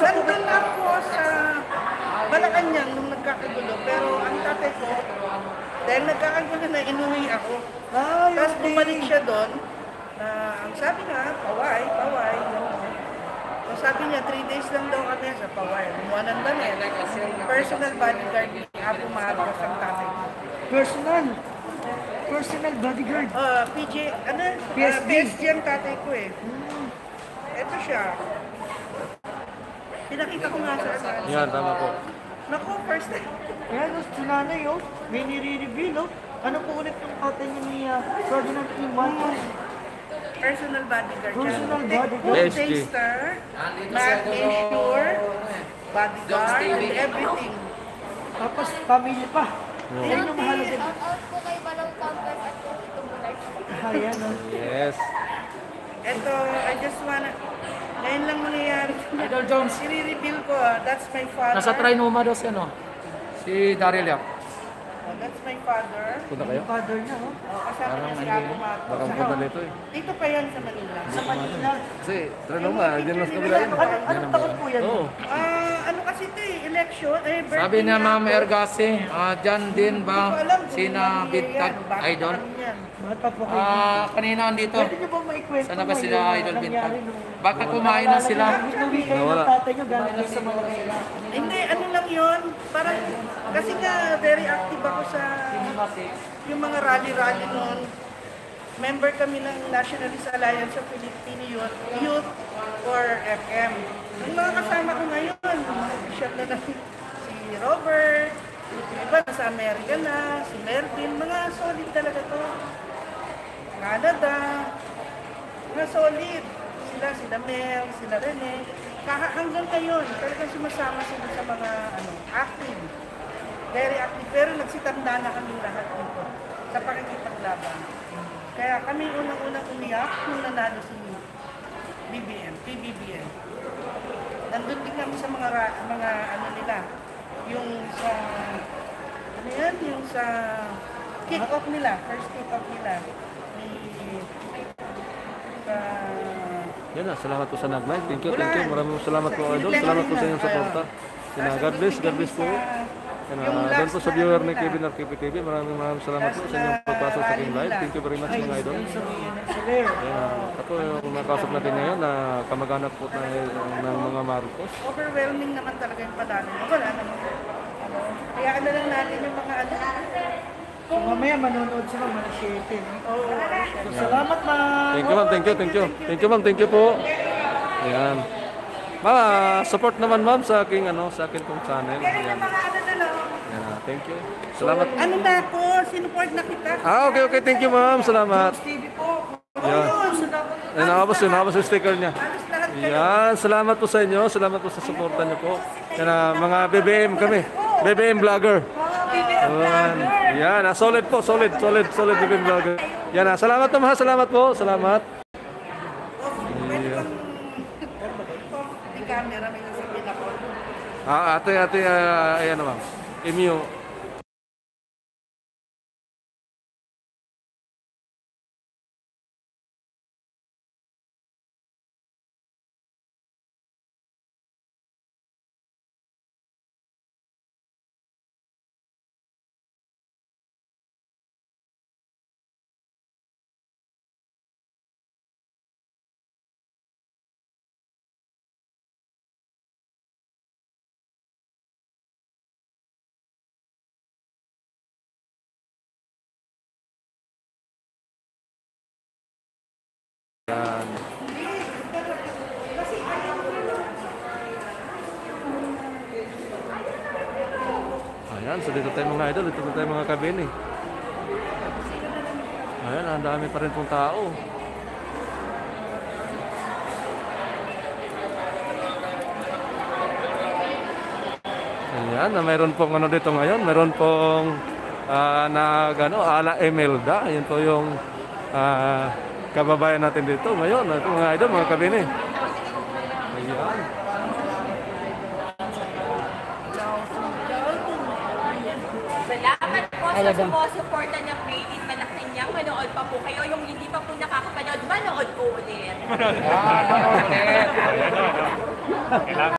Nandun ako sa Malacanang nung nagkakagulo. Pero ang tatay ko, dahil nagkakagulo na, inuwi ako. Ay, Tapos okay. bumalik siya doon. Na ang sabi nga, paway, paway. So sabi niya, three days lang daw kami sa paway. Kumuha ng damit. Personal bodyguard ni Apo Marcos ang tatay ko. Personal. Personal bodyguard. Uh, PJ, ano? PSD. Uh, PSG ang tatay ko eh. Ito siya. Pinakita ko nga sa ano. Yan, tama po. Naku, first time. Yan, oh, si nanay, oh. May nire-reveal, oh. Ano po ulit yung tatay niya ni uh, Ferdinand E. Marcos? Personal bodyguard. Personal bodyguard. PSG. taster, Mac Insure, bodyguard, and everything. Tapos, family pa. Yan yung mahalaga. Shout out po kay Balong Campus at po dito muna. Ayan, oh. Yes. Ito, I just wanna, ngayon lang mangyayari. Idol Jones. I-reveal ko, ah, that's my father. Nasa Trinoma daw si ano? Si Daryl Yap. Oh, that's my father. Punta kayo? Father niya, oh. Oh, kasama niya si Apo Marcos. Baka punta dito eh. Dito pa yan sa Manila. Sa Manila. Kasi, Trinoma, dyan mas kabila yun. Ano, anong taon po yan? Oo. Ah, ano kasi ito election, eh, Sabi niya Ma'am. Ergasi, ah, dyan din ba kung sina yan, bata Idol? Ah, kanina andito. Maikwento Sana ba sila Idol nung- Baka kumain na sila. Nawala. Hindi, ano lang yun, parang, kasi nga, very active ako sa, yung mga rally-rally noon. Member kami ng Nationalist Alliance of Filipino Youth, Youth for FM. Yung mga kasama ko ngayon, official na namin, si Robert, yung iba nasa Amerika na, si Melvin, mga solid talaga to. Canada, mga solid. Sila, sila Mel, sila Rene. Kaha, hanggang ngayon, talagang sumasama sila sa mga ano, active. Very active. Pero nagsitanda na kami lahat dito sa pakikipaglaban. Kaya kami unang-unang umiyak nung nanalo si BBM, PBBM. Nandun din kami sa mga mga ano nila, yung sa ano yan, yung sa kick-off nila, first kick-off nila. Ni, sa Yan na, salamat po sa nag-live. Thank you, thank you. Maraming salamat po, Idol. Salamat po sa inyong suporta. God bless, God bless po. Yan na, doon po sa viewer ni Kevin RKP TV, maraming maraming salamat po sa inyong pagpasok sa aking live. Thank you very much mga idol. Sir, Yan, ako yung nakausap natin ngayon na kamag-anak po tayo ng mga Marcos. overwhelming naman talaga yung panalo. Wala naman. Kaya ano lang natin yung mga ano. so mamaya manonood sila mga 7. no? Oo. So, salamat ma'am. Thank you ma'am, thank you, thank you. Thank you ma'am, thank you po. Yan. Ma, support naman ma'am sa aking ano, sa akin pong channel. Kaya Yan. yung mga ano na lang. Yan, ah, thank you. Salamat. Ano na ako, sinuport na kita. Ah, okay, okay. Thank you ma'am. Salamat. TV po. Yan. Yan, nakapos yun, nakapos yung sticker niya. Yan, salamat po sa inyo. Salamat po sa suporta niyo po. Yan ah, mga BBM kami. BBM vlogger. Yan, yan ah, solid po, solid, solid, solid BBM vlogger. Yan ah, salamat po, ha, salamat po, salamat. Ako. Ah, ate, ate, ah, ayan naman. Emio. Yan. Ayan, so dito tayo mga idol, dito tayo mga kabini. Ayan, ang dami pa rin pong tao. Ayan, na mayroon pong ano dito ngayon, mayroon pong ah, na ano, Ala Emelda, yun po yung ah, kababayan natin dito ngayon, ito mga idol, mga kabini. Ayan. Salamat po sa sumusuporta ng Made in Malacanang. Manood pa po kayo. Yung hindi pa po nakakapanood, manood po ulit.